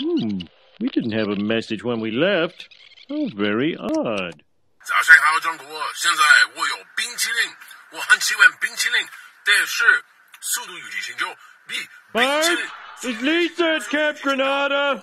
Hmm, we didn't have a message when we left. How very odd. 早上好，中国！现在我有冰淇淋，我很喜欢冰淇淋，但是速度与激情就比冰淇 it's Lisa at Camp Granada?